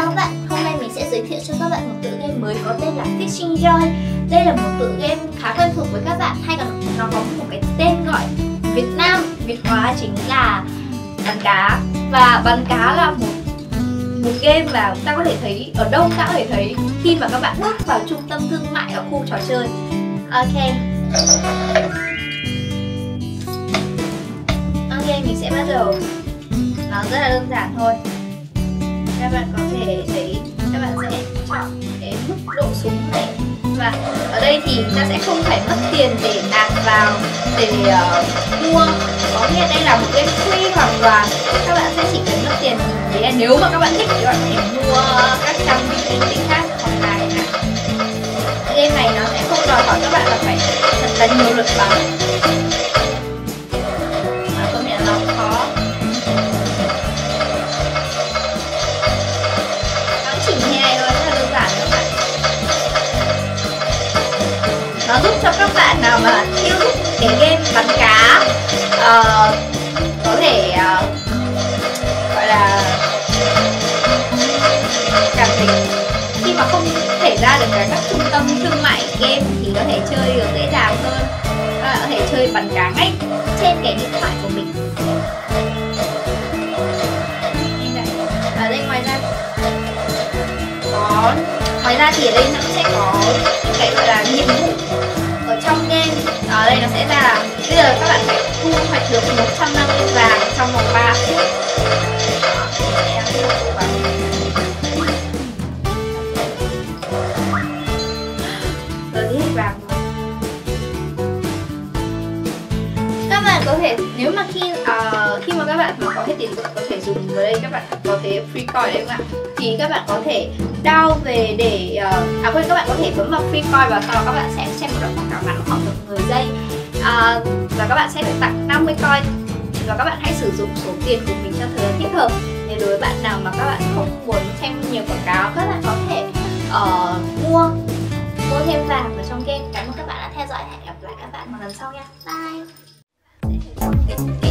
chào các bạn, hôm nay mình sẽ giới thiệu cho các bạn một tựa game mới có tên là Fishing Joy. Đây là một tựa game khá quen thuộc với các bạn hay còn nó có một cái tên gọi Việt Nam, Việt hóa chính là bắn cá. Và bắn cá là một một game mà ta có thể thấy ở đâu ta có thể thấy khi mà các bạn bước vào trung tâm thương mại ở khu trò chơi. Ok. Ok, mình sẽ bắt đầu. Nó rất là đơn giản thôi các bạn có thể thấy các bạn sẽ chọn cái mức độ súng này. Và ở đây thì ta sẽ không phải mất tiền để nạp vào để uh, mua. Có nghĩa đây là một game free hoàn toàn. Các bạn sẽ chỉ cần mất tiền. Đấy là nếu mà các bạn thích thì các bạn có thể mua các trang bị linh tinh khác hoặc là game này nó sẽ không đòi hỏi các bạn là phải thật là nhiều lượt bắn. Nó giúp cho các bạn nào mà yêu thích cái game bắn cá uh, có thể uh, gọi là cảm thấy khi mà không thể ra được các trung tâm thương mại game thì có thể chơi được dễ dàng hơn các bạn có thể chơi bắn cá ngay trên cái điện thoại của mình. Ở đây ngoài ra có ngoài ra thì ở đây nó sẽ có cái gọi là nhiệm vụ sẽ là bây giờ các bạn phải thu hoạch được 150 vàng trong vòng 3 phút. Các bạn có thể nếu mà khi uh, khi mà các bạn mà có hết tiền có thể dùng vào đây các bạn có thể free coin đấy các bạn thì các bạn có thể đau về để uh, à quên các bạn có thể bấm vào free coin và sau đó các bạn sẽ xem một đoạn quảng cáo ngắn khoảng được 10 giây. Ờ, và các bạn sẽ được tặng 50 coin. Và các bạn hãy sử dụng số tiền của mình cho thời gian thích hợp. Nếu đối với bạn nào mà các bạn không muốn xem nhiều quảng cáo các bạn có thể uh, mua mua thêm vàng ở trong game. Cảm ơn các bạn đã theo dõi. Hẹn gặp lại các bạn vào lần sau nha. Bye!